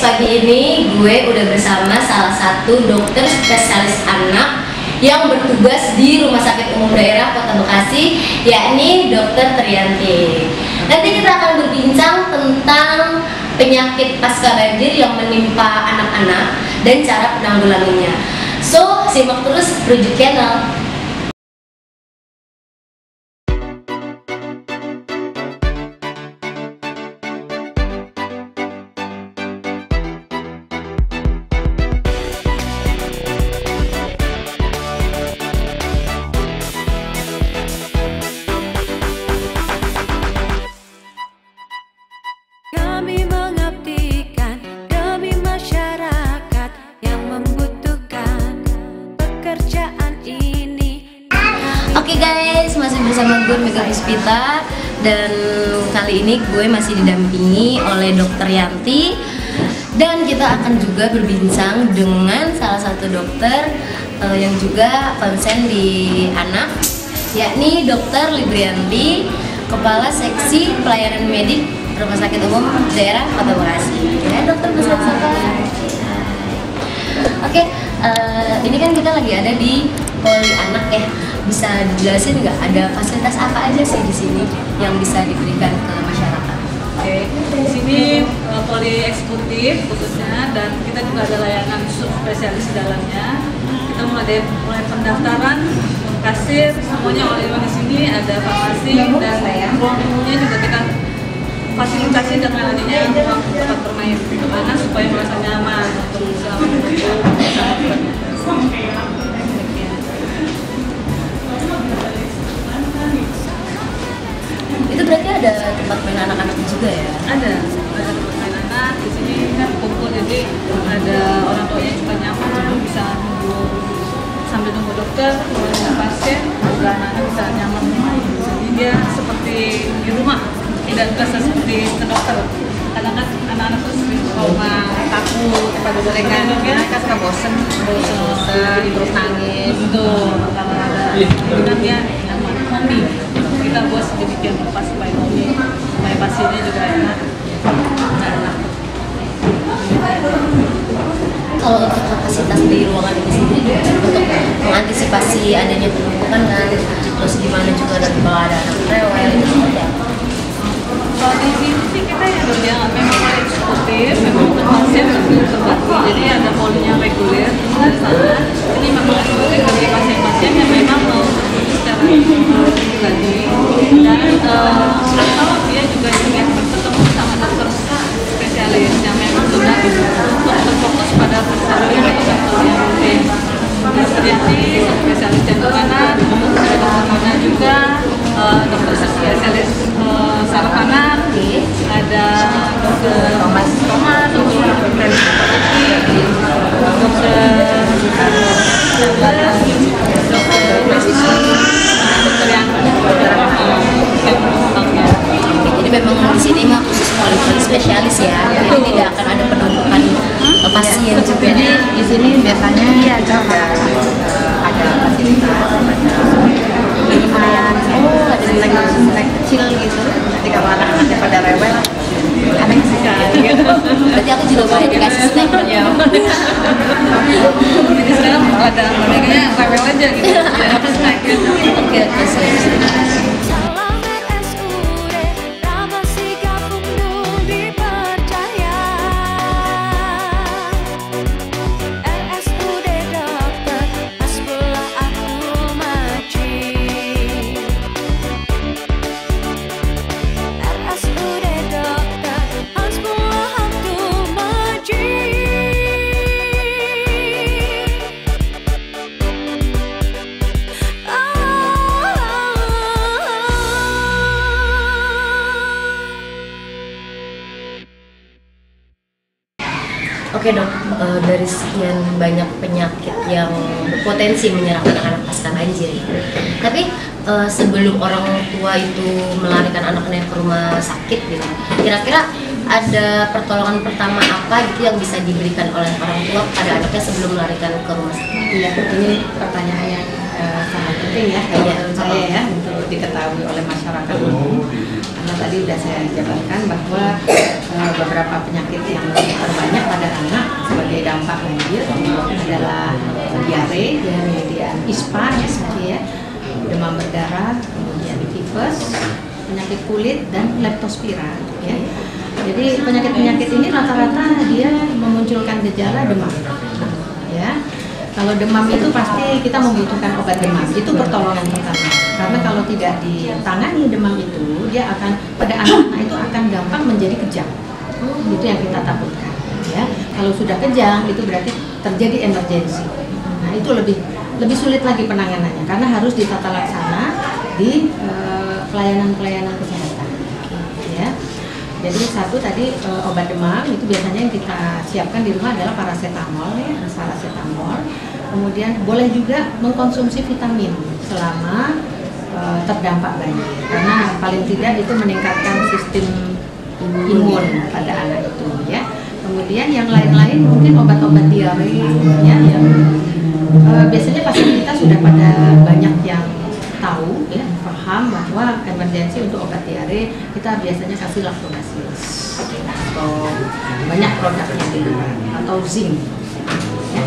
pagi ini gue udah bersama salah satu dokter spesialis anak yang bertugas di Rumah Sakit Umum Daerah Kota Bekasi, yakni Dokter Trianti. Nanti kita akan berbincang tentang penyakit pasca banjir yang menimpa anak-anak dan cara penanggulangannya. So, simak terus Rujuk Channel. Guys, masih bersama gue Mega Puspita dan kali ini gue masih didampingi oleh Dokter Yanti dan kita akan juga berbincang dengan salah satu dokter eh, yang juga konsen di anak yakni Dokter Librianti, Kepala Seksi Pelayanan Medik Rumah Sakit Umum Daerah Kota Bekasi. Ya, dokter bisa sapa. Oke, eh, ini kan kita lagi ada di poli anak ya. Bisa dijelasin nggak ada fasilitas apa aja sih di sini yang bisa diberikan ke masyarakat? Oke, di sini uh, poli eksekutif khususnya dan kita juga ada layanan subspesialis di dalamnya. Kita mulai dari mulai pendaftaran, kasir, semuanya oleh di sini ada farmasi dan ruang juga kita fasilitasi dengan adanya ruang tempat bermain anak supaya merasa nyaman untuk selama menunggu Itu berarti ada tempat main anak-anak juga ya? ada ada tempat main anak di sini kan kumpul jadi ada orang tuanya juga nyaman bisa nunggu sambil nunggu dokter nunggu pasien juga anak-anak bisa nyaman main. Jadi dia seperti di rumah tidak terasa seperti ke dokter. Karena kan anak-anak tuh sering trauma takut pada gorengan. Mereka suka bosen. Bosen terus nangis. Itu kalau ada jadi kan dia nyaman homey kita buat sedemikian rupa supaya homey supaya pasiennya juga enak enak Kalau untuk kapasitas di ruangan ini sendiri untuk mengantisipasi adanya penumpukan kan, terus gimana juga nanti kalau ada anak rewel itu seperti apa? Kalau di sini sih kita ya berjalan memang eksekutif, memang untuk pasien lebih terbagi. Jadi ada polinya reguler di sana. Ini memang eksekutif bagi pasien-pasien yang memang mau secara eh, pribadi dan eh, atau dia juga ingin bertemu sama dokter spesialis yang memang sudah untuk berfokus pada persalinan atau dokter yang rutin. Dokter Yanti, spesialis jantung anak, dokter Nona juga, eh, dokter spesialis eh, saraf anak, ada dokter Thomas Thomas, dokter dokter Charles, dokter Jadi memang di sini mah khusus poli-poli spesialis ya, jadi tidak akan ada penumpukan eh, pasien juga. Jadi di sini biasanya ya ada ada fasilitas, ada minuman, oh ada snack kecil gitu. Nanti kalau anak-anaknya pada rewel, suka gitu. Berarti aku juga boleh dikasih snack ya. Ada mereka rewel aja gitu, biar apa snack gitu. Oke, oke, berpotensi menyerang anak-anak pasca banjir, tapi eh, sebelum orang tua itu melarikan anaknya ke rumah sakit gitu, kira-kira ada pertolongan pertama apa gitu yang bisa diberikan oleh orang tua kepada anaknya sebelum melarikan ke rumah sakit? Iya, ini pertanyaan yang eh, sangat penting ya kalau Iya. menurut saya ya untuk diketahui oleh masyarakat umum. Karena tadi sudah saya jabarkan bahwa eh, beberapa penyakit yang terbanyak pada anak sebagai dampak banjir adalah diare, kemudian ispa, ya, demam berdarah, kemudian tifus, penyakit kulit dan leptospira. Ya. Jadi penyakit-penyakit ini rata-rata dia memunculkan gejala demam. Ya, kalau demam itu pasti kita membutuhkan obat demam. Itu pertolongan pertama. Karena kalau tidak ditangani demam itu, dia akan pada anak-anak itu akan gampang menjadi kejang. Itu yang kita takutkan. Ya, kalau sudah kejang itu berarti terjadi emergensi. Nah itu lebih lebih sulit lagi penanganannya karena harus ditata laksana di eh, pelayanan-pelayanan kesehatan. Ya. Jadi satu tadi e, obat demam itu biasanya yang kita siapkan di rumah adalah paracetamol ya, paracetamol. Kemudian boleh juga mengkonsumsi vitamin selama e, terdampak banjir karena paling tidak itu meningkatkan sistem imun pada anak itu ya. Kemudian yang lain-lain mungkin obat-obat diare ya yang e, biasanya pasien kita sudah pada banyak yang tahu ya paham bahwa emergensi untuk obat diare kita biasanya kasih lactobacillus atau banyak produknya di luar atau zinc. Ya.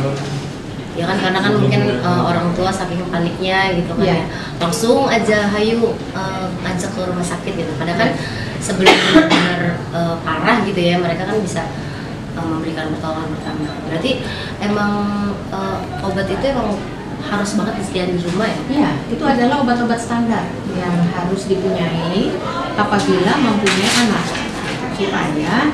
ya kan karena kan mungkin uh, orang tua saking paniknya gitu kan Iya. ya. Langsung aja hayu uh, ajak ke rumah sakit gitu. Padahal kan sebelum benar uh, parah gitu ya mereka kan bisa memberikan pertolongan pertama. Berarti emang uh, obat itu emang harus banget disediakan di rumah ya? Iya, itu adalah obat-obat standar yang harus dipunyai apabila mempunyai anak. Supaya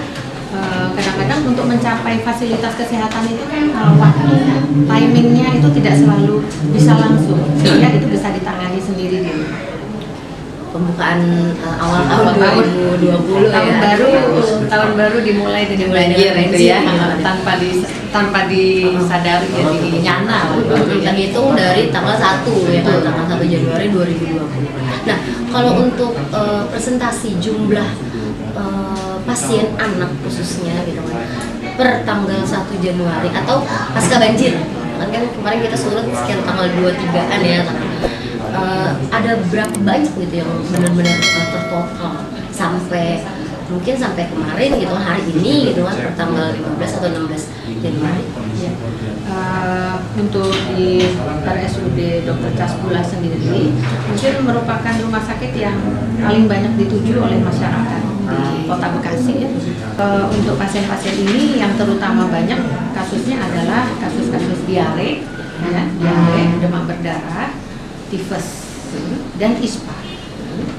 eh, kadang-kadang untuk mencapai fasilitas kesehatan itu kan eh, waktunya, timingnya itu tidak selalu bisa langsung sehingga itu bisa ditangani sendiri di rumah. Pembukaan uh, awal tahun Awal tahun. 2020 tahun ya baru tahun baru dimulai banjir dengan itu ya iya. tanpa di tanpa disadari jadi nyana Hmm, terhitung dari tanggal 1 ya kan tanggal 1 Januari 2020. Nah, kalau untuk eh, presentasi jumlah eh, pasien anak khususnya gitu kan per tanggal 1 Januari atau pasca banjir kan kan kemarin kita surut sekitar tanggal 23-an ya kan Eh, ada berapa banyak gitu yang benar-benar eh, tertotal sampai mungkin sampai kemarin gitu hari ini gitu kan tanggal 15 atau 16 Januari Ya. Eh, untuk di RSUD Dr. Casbula sendiri mungkin merupakan rumah sakit yang paling banyak dituju oleh masyarakat di Kota Bekasi ya. Eh, untuk pasien-pasien ini yang terutama banyak kasusnya adalah kasus-kasus diare, ya, diare, demam berdarah, tifus dan ispa.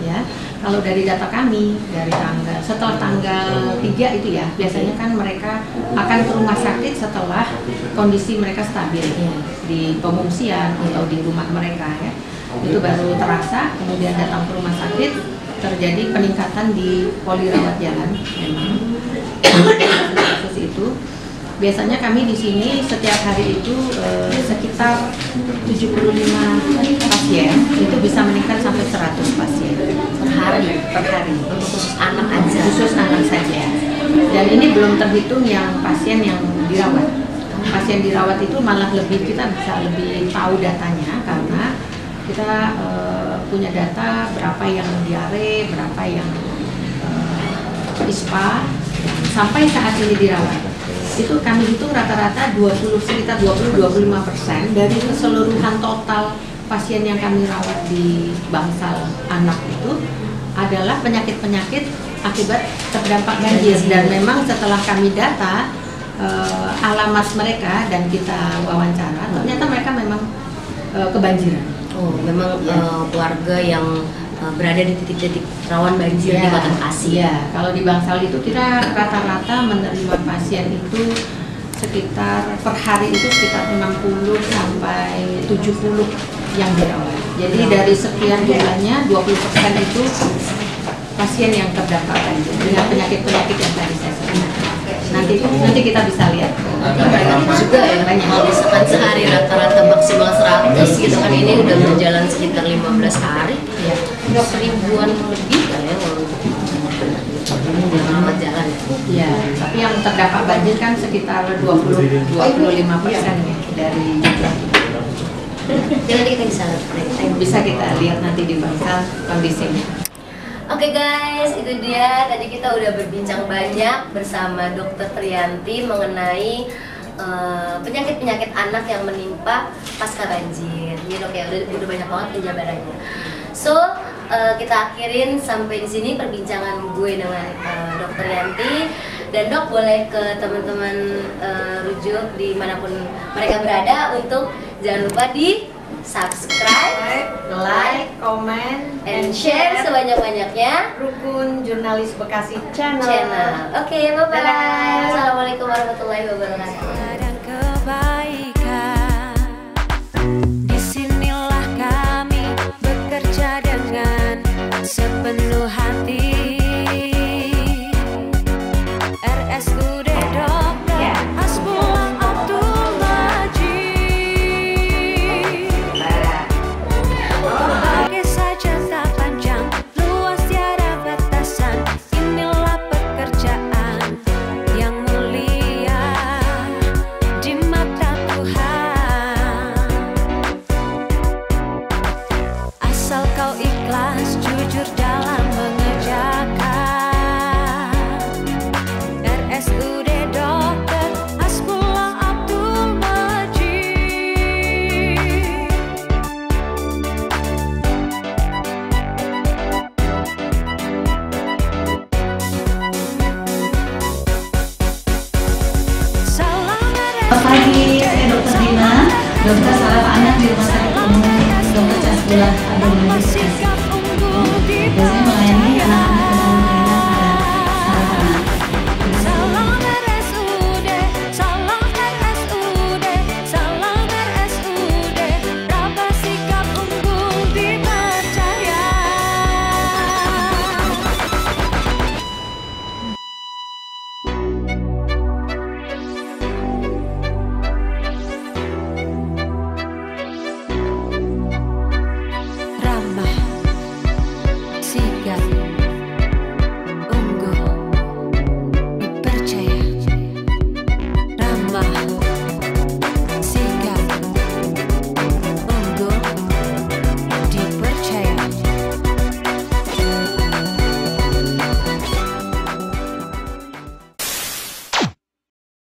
Ya, kalau dari data kami dari tanggal setelah tanggal 3 itu ya biasanya kan mereka akan ke rumah sakit setelah kondisi mereka stabil Iya. di pengungsian atau di rumah mereka ya itu baru terasa kemudian datang ke rumah sakit terjadi peningkatan di poli rawat jalan memang itu biasanya kami di sini setiap hari itu eh, sekitar 75 pasien itu bisa meningkat sampai 100 pasien per hari per hari. Khusus anak aja khusus anak saja. Dan ini belum terhitung yang pasien yang dirawat. Pasien dirawat itu malah lebih kita bisa lebih tahu datanya karena kita eh, punya data berapa yang diare berapa yang eh, ispa sampai saat ini dirawat itu kami hitung rata-rata 20 sekitar 20-25 persen dari keseluruhan total pasien yang kami rawat di bangsal anak itu adalah penyakit-penyakit akibat terdampak banjir dan memang setelah kami data eh, alamat mereka dan kita wawancara ternyata mereka memang eh, kebanjiran. oh memang Ya. keluarga yang eh, berada di titik-titik rawan banjir di Kota Bekasi Iya, kalau di Bangsal itu kita rata-rata menerima pasien itu sekitar per hari itu sekitar 60 sampai 70 yang dirawat. Jadi dari sekian jumlahnya 20% itu pasien yang terdampak banjir dengan penyakit-penyakit yang tadi saya. Nanti nanti kita bisa lihat. banyak juga ya kalau misalkan sehari rata-rata maksimal 100 gitu kan ini udah berjalan sekitar 15 hari Iya. udah seribuan lebih kan ya kalau jalan jalan ya Iya, tapi yang terdampak banjir kan sekitar 20 25 persen ya dari. Jadi nanti kita bisa lihat bisa kita lihat nanti di bangsal kondisinya. Oke guys, itu dia tadi kita udah berbincang banyak bersama Dokter Trianti mengenai eh, penyakit-penyakit anak yang menimpa pasca banjir. Ya dok ya, udah, udah banyak banget penjabarannya. So eh, kita akhirin sampai di sini perbincangan gue dengan eh, Dokter Yanti dan dok boleh ke teman-teman eh, rujuk di mana pun mereka berada untuk jangan lupa di subscribe, like, comment, and share sebanyak-banyaknya Rukun Jurnalis Bekasi Channel. channel. Oke, bye bye. Dadah. Assalamualaikum warahmatullahi wabarakatuh. sepenuh hati.